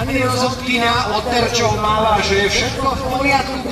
Ani rozhodkynia od terčov máva, že je všetko v poriadku